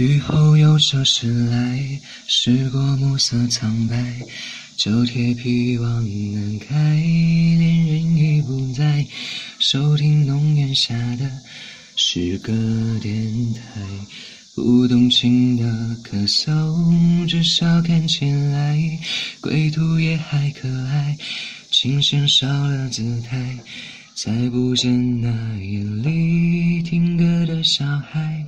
雨后有车驶来，驶过暮色苍白，旧铁皮往南开，恋人已不在，收听浓烟下的诗歌电台，不动情的咳嗽，至少看起来归途也还可爱，琴弦少了姿态。再不见那眼里听歌的小孩，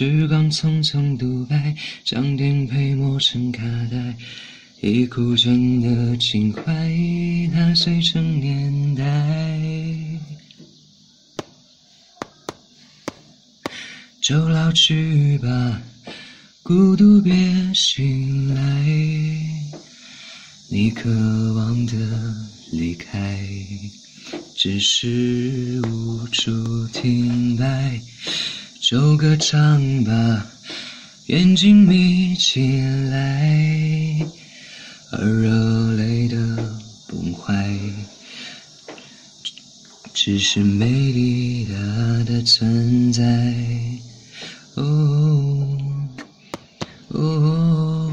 时光匆匆独白，将颠沛磨成卡带，已枯卷的情怀，踏碎成年代。就老去吧，孤独别醒来，你渴望的离开。只是无处停摆，就歌唱吧，眼睛眯起来，而热泪的崩坏，只是美丽的的存在。哦，哦。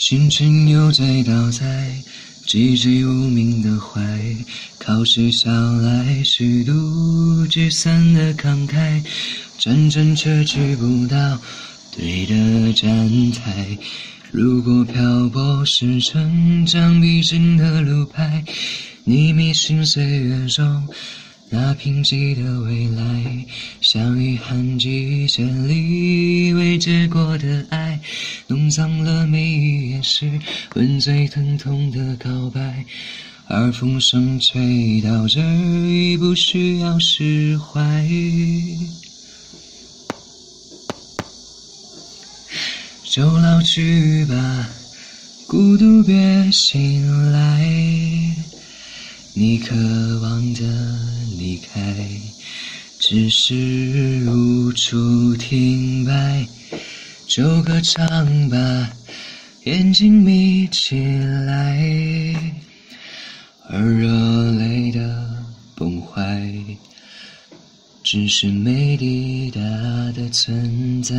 青春又醉倒在寂寂无名的怀，考试下来虚度聚散的慷慨，辗转却去不到对的站台。如果漂泊是成长必经的路牌，你迷信岁月中。那贫瘠的未来，像遗憾记忆里未结果的爱，弄脏了每一页诗，吻最疼痛的告白。而风声吹到这，已不需要释怀。就老去吧，孤独别醒来。你渴望的离开，只是无处停摆。就歌唱吧，眼睛眯起来，而热泪的崩坏，只是没抵达的存在。